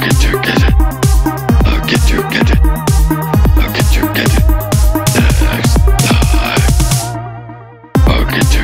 get you